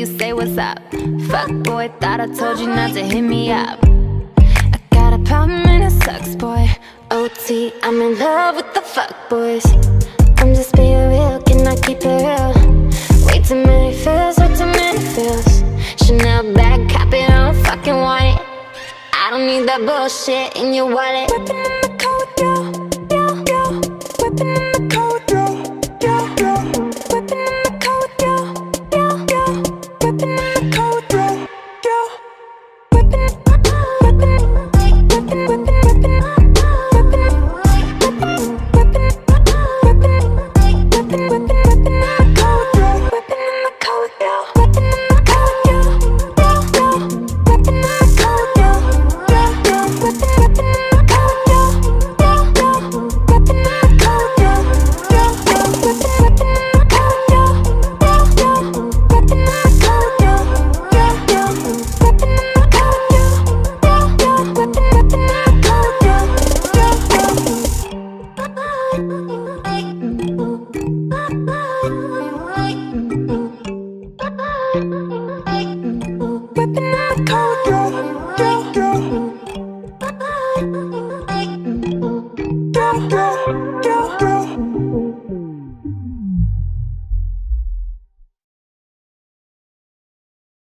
you say what's up. Fuck boy, thought I told you not to hit me up. See, I'm in love with the fuck boys I'm just being real, can I keep it real? Way too many feels, way too many feels Chanel bag, copy, I don't fucking want it I don't need that bullshit in your wallet Whipping in the car with you, you, you. Whipping in the car with you, you, you. Whipping in the car with you, you, you. Whipping in the car. cold, you